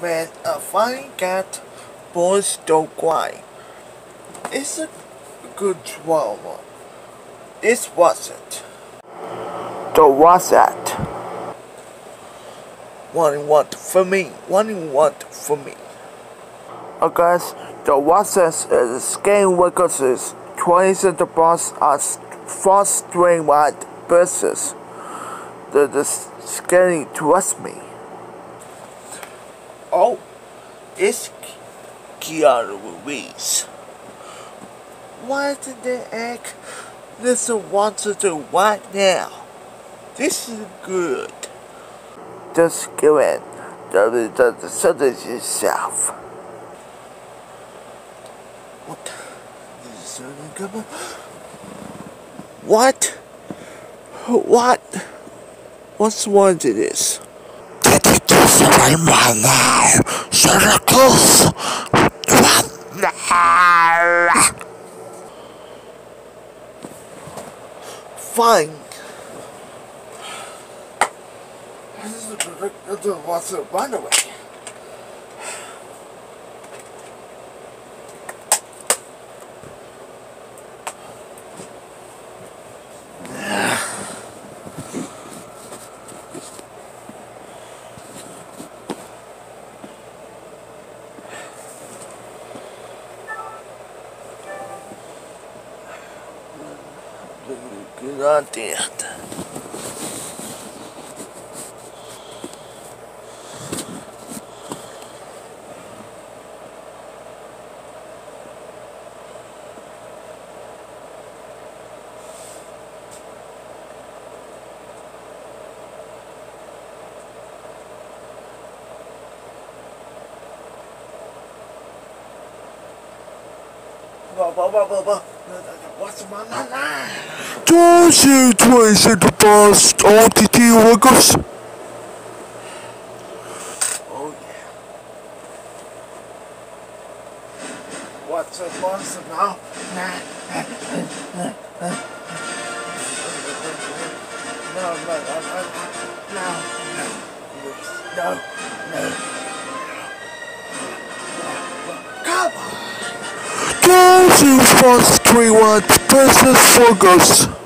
when a funny cat boys don't cry. It's a good drama. This wasn't. The was that? One want for me. One want for me. I guess the was is skin workers twice the boss as fast string wide bursts. The, the skinny trust me. Oh, it's Keanu Reeves. Why the act this want to do right now? This is good. Just go in. The, the, sentence yourself. What? What? What? What's wrong to this? Circles? What now? Fine. This is the what's a runaway. God damn. que não atenta. Does it raise the boss OTT workers? Oh yeah. What's a monster now? No, no, no, no, no, no, no, it fast three one business focus?